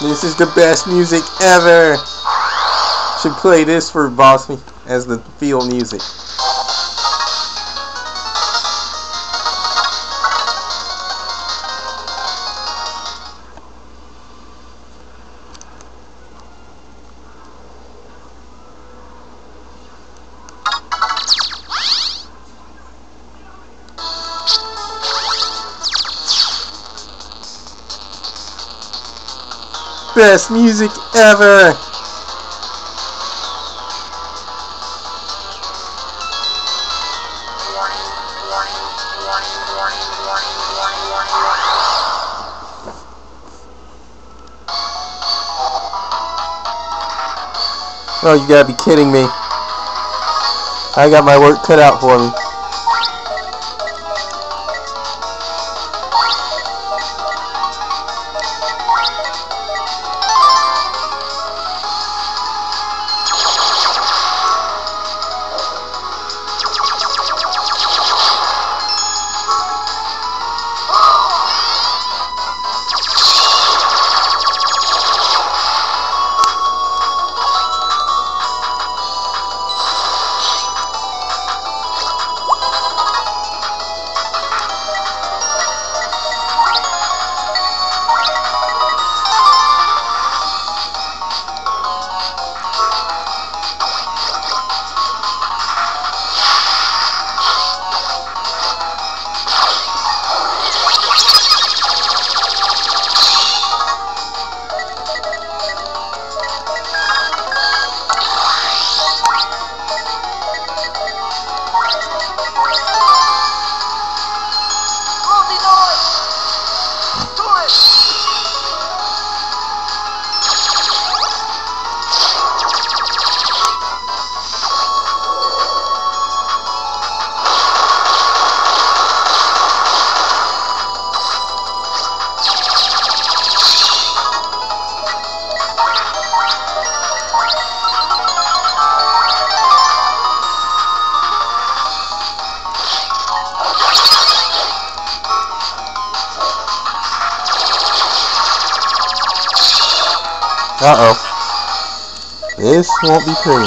This is the best music ever. Should play this for Boss Me as the field music. Best music ever! Oh, you gotta be kidding me. I got my work cut out for me. Uh-oh. This won't be pretty.